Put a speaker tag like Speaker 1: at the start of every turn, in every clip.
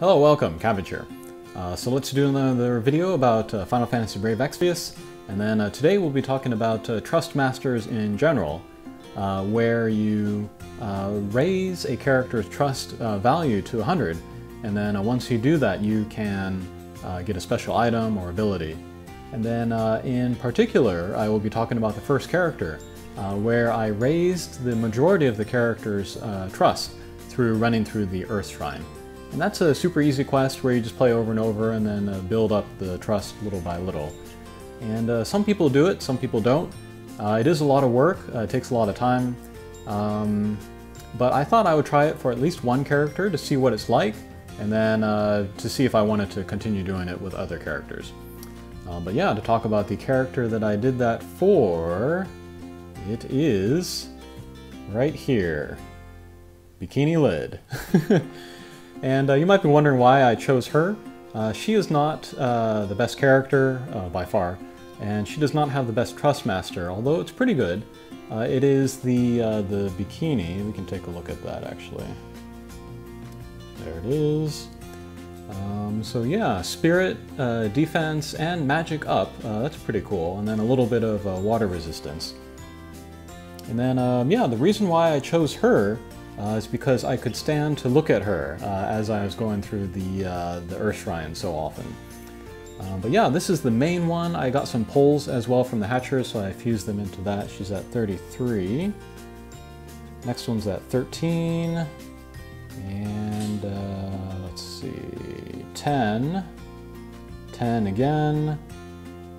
Speaker 1: Hello, welcome, Cabbage here. Uh, so let's do another video about uh, Final Fantasy Brave Exvius, and then uh, today we'll be talking about uh, Trust Masters in general, uh, where you uh, raise a character's trust value to 100, and then once you do that you can get a special item or ability. And then in particular I will be talking about the first character, where I raised the majority of the character's trust through running through the Earth Shrine. And that's a super easy quest where you just play over and over and then uh, build up the trust little by little. And uh, some people do it, some people don't. Uh, it is a lot of work, uh, it takes a lot of time. Um, but I thought I would try it for at least one character to see what it's like, and then uh, to see if I wanted to continue doing it with other characters. Uh, but yeah, to talk about the character that I did that for, it is right here. Bikini Lid. And uh, you might be wondering why I chose her. Uh, she is not uh, the best character uh, by far, and she does not have the best Trust Master, although it's pretty good. Uh, it is the, uh, the bikini. We can take a look at that actually. There it is. Um, so yeah, spirit, defense, and magic up. that's pretty cool. And then a little bit of water resistance. And then, um, yeah, the reason why I chose her uh, is because I could stand to look at her uh, as I was going through the, uh, the Earth Shrine so often. Uh, but yeah, this is the main one. I got some poles as well from the Hatcher, so I fused them into that. She's at 33. Next one's at 13. And uh, let's see, 10. 10 again.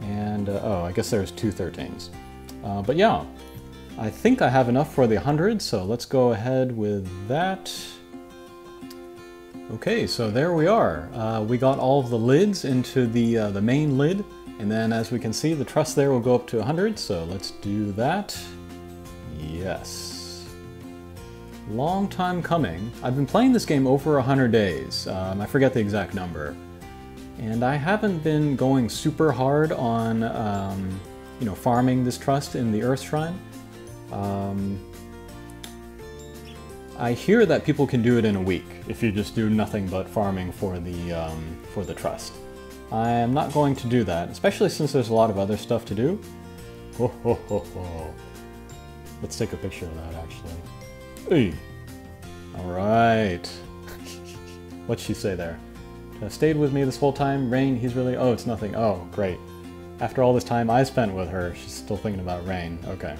Speaker 1: And uh, oh, I guess there's two 13s. but yeah, I think I have enough for the 100, so let's go ahead with that. Okay, so there we are. Uh, we got all of the lids into the, uh, the main lid, and then as we can see, the trust there will go up to 100, so let's do that. Yes. Long time coming. I've been playing this game over 100 days. Um, I forget the exact number. And I haven't been going super hard on, um, you know, farming this trust in the Earth Shrine. Um, I hear that people can do it in a week if you just do nothing but farming for the um, for the trust. I am not going to do that, especially since there's a lot of other stuff to do. Ho, ho, ho, ho. Let's take a picture of that actually. Hey. All right. What'd she say there? stayed with me this whole time. Rain, he's really. Oh, it's nothing. Oh, great. After all this time I spent with her, she's still thinking about Rain. Okay.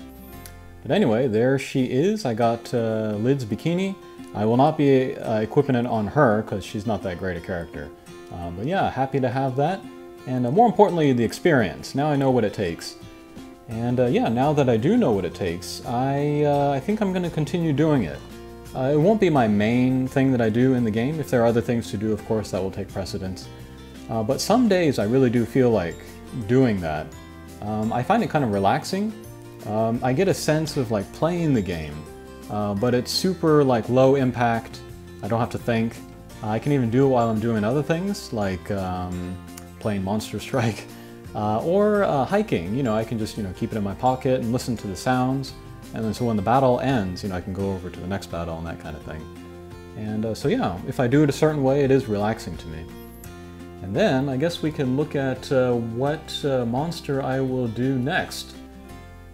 Speaker 1: But anyway, there she is. I got uh, Lid's bikini. I will not be uh, equipping it on her because she's not that great a character. Uh, but yeah, happy to have that. And uh, more importantly, the experience. Now I know what it takes. And uh, yeah, now that I do know what it takes, I, uh, I think I'm going to continue doing it. it won't be my main thing that I do in the game. If there are other things to do, of course, that will take precedence. but some days I really do feel like doing that. Um, I find it kind of relaxing um, I get a sense of like playing the game, uh, but it's super like low impact. I don't have to think. I can even do it while I'm doing other things like um, playing Monster Strike uh, or uh, hiking. You know, I can just you know keep it in my pocket and listen to the sounds, and then so when the battle ends, you know, I can go over to the next battle and that kind of thing. And uh, so yeah, if I do it a certain way, it is relaxing to me. And then I guess we can look at uh, what uh, monster I will do next.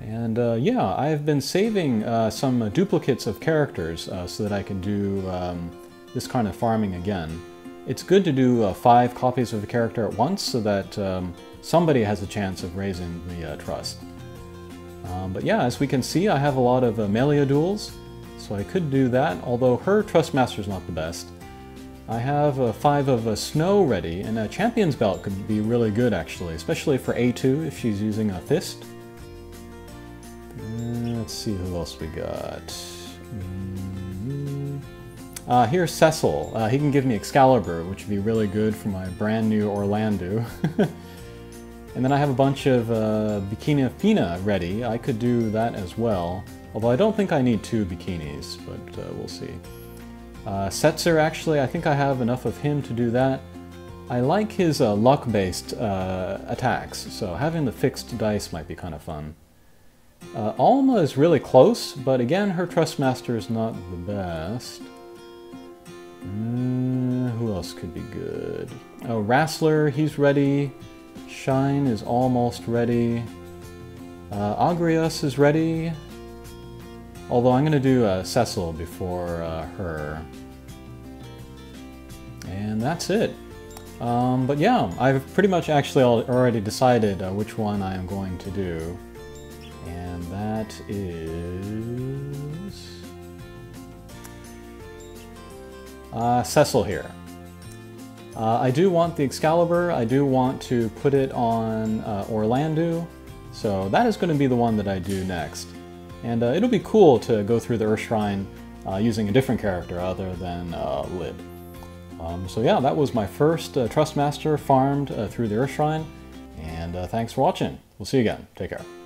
Speaker 1: And uh, yeah, I've been saving uh, some uh, duplicates of characters uh, so that I can do um, this kind of farming again. It's good to do uh, five copies of a character at once so that um, somebody has a chance of raising the uh, trust. Um, but yeah, as we can see, I have a lot of Melia duels, so I could do that, although her Trust Master is not the best. I have five of a Snow ready, and a Champion's Belt could be really good actually, especially for A2 if she's using a Fist. Let's see who else we got. Mm -hmm. uh, here's Cecil. Uh, he can give me Excalibur, which would be really good for my brand new Orlandeau. and then I have a bunch of uh, Bikini Fina ready. I could do that as well. Although I don't think I need two bikinis, but uh, we'll see. Uh, Setzer, actually, I think I have enough of him to do that. I like his uh, luck-based uh, attacks, so having the fixed dice might be kind of fun. Uh, Alma is really close, but again, her Trust Master is not the best. Uh, who else could be good? Oh, Wrastler, he's ready. Shine is almost ready. Uh, Agrias is ready. Although I'm going to do uh, Cecil before uh, her. And that's it. Um, but yeah, I've pretty much actually already decided uh, which one I am going to do. And that is... Uh, Cecil here. Uh, I do want the Excalibur, I do want to put it on uh, Orlandeau, so that is going to be the one that I do next. And uh, it'll be cool to go through the Earth Shrine uh, using a different character other than uh, Lid. Um, so yeah, that was my first uh, Trustmaster farmed through the Earth Shrine, and thanks for watching. We'll see you again. Take care.